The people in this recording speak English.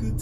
good